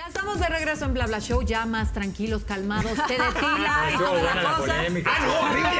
Ya estamos de regreso en Bla Bla Show, ya más tranquilos, calmados, te de fila y toda la la cosa. polémica. ¡Ah, no! ¡Arriba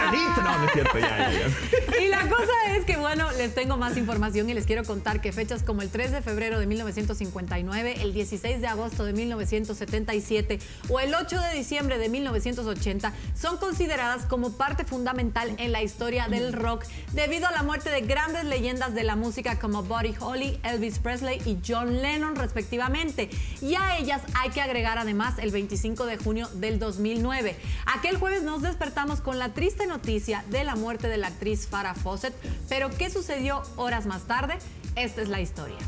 Y la cosa es que, bueno, les tengo más información y les quiero contar que fechas como el 3 de febrero de 1959, el 16 de agosto de 1977 o el 8 de diciembre de 1980 son consideradas como parte fundamental en la historia del rock debido a la muerte de grandes leyendas de la música como Buddy Holly, Elvis Presley y John Lennon respectivamente. Y a ellas hay que agregar además el 25 de junio del 2009. Aquel jueves nos despertamos con la triste noticia de la muerte de la actriz Farah Fawcett, pero ¿qué sucedió horas más tarde? Esta es la historia.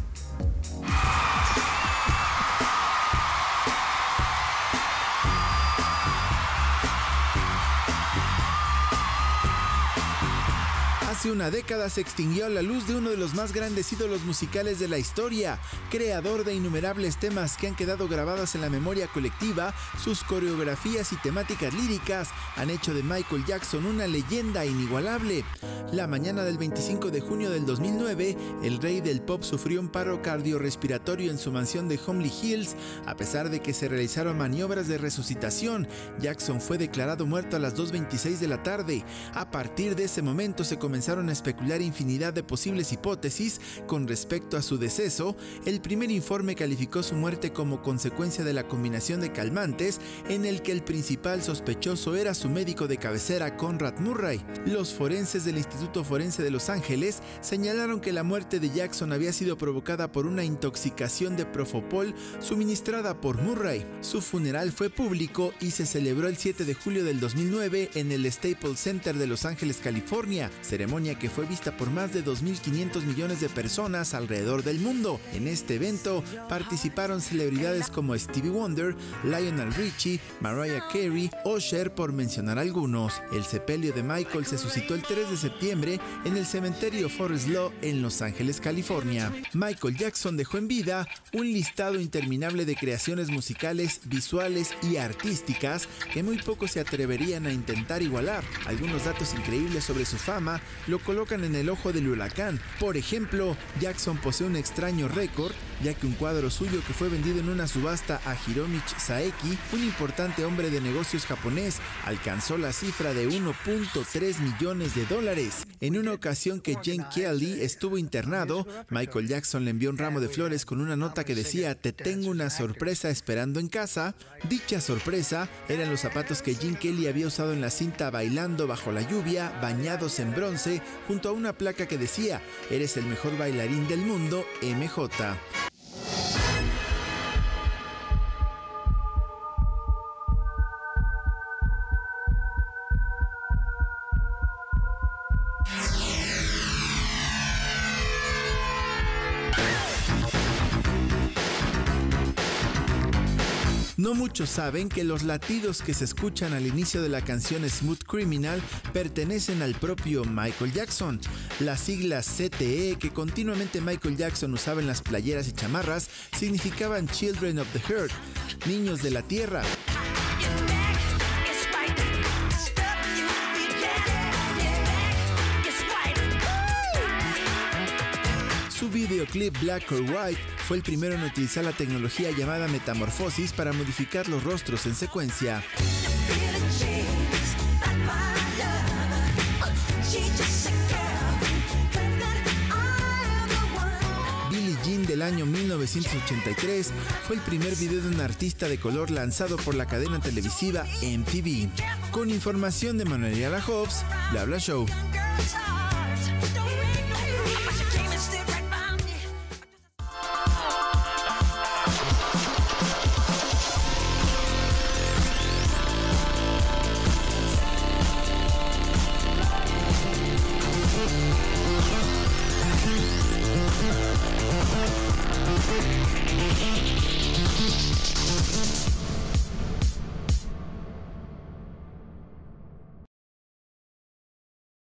Hace una década se extinguió a la luz de uno de los más grandes ídolos musicales de la historia, creador de innumerables temas que han quedado grabados en la memoria colectiva, sus coreografías y temáticas líricas han hecho de Michael Jackson una leyenda inigualable. La mañana del 25 de junio del 2009, el rey del pop sufrió un paro cardiorrespiratorio en su mansión de Homley Hills, a pesar de que se realizaron maniobras de resucitación. Jackson fue declarado muerto a las 2.26 de la tarde. A partir de ese momento se comenzaron a especular infinidad de posibles hipótesis con respecto a su deceso. El primer informe calificó su muerte como consecuencia de la combinación de calmantes en el que el principal sospechoso era su médico de cabecera Conrad Murray. Los forenses del Instituto Forense de Los Ángeles señalaron que la muerte de Jackson había sido provocada por una intoxicación de Profopol suministrada por Murray. Su funeral fue público y se celebró el 7 de julio del 2009 en el Staples Center de Los Ángeles, California, ceremonia que fue vista por más de 2.500 millones de personas alrededor del mundo. En este evento participaron celebridades como Stevie Wonder, Lionel Richie, Mariah Carey, Usher, por mencionar algunos. El sepelio de Michael se suscitó el 3 de septiembre en el cementerio Forest Law en Los Ángeles, California. Michael Jackson dejó en vida un listado interminable de creaciones musicales, visuales y artísticas que muy pocos se atreverían a intentar igualar. Algunos datos increíbles sobre su fama lo colocan en el ojo del huracán. Por ejemplo, Jackson posee un extraño récord, ya que un cuadro suyo que fue vendido en una subasta a Hiromichi Saeki, un importante hombre de negocios japonés, alcanzó la cifra de 1.3 millones de dólares. En una ocasión que Jane Kelly estuvo internado, Michael Jackson le envió un ramo de flores con una nota que decía te tengo una sorpresa esperando en casa. Dicha sorpresa eran los zapatos que Jane Kelly había usado en la cinta bailando bajo la lluvia, bañados en bronce, junto a una placa que decía eres el mejor bailarín del mundo, MJ. No muchos saben que los latidos que se escuchan al inicio de la canción Smooth Criminal pertenecen al propio Michael Jackson. Las siglas CTE que continuamente Michael Jackson usaba en las playeras y chamarras significaban Children of the Earth, niños de la tierra. Su videoclip Black or White fue el primero en utilizar la tecnología llamada metamorfosis para modificar los rostros en secuencia. Billie Jean del año 1983 fue el primer video de un artista de color lanzado por la cadena televisiva MTV. Con información de Manuel Hobbs, Bla Bla Show.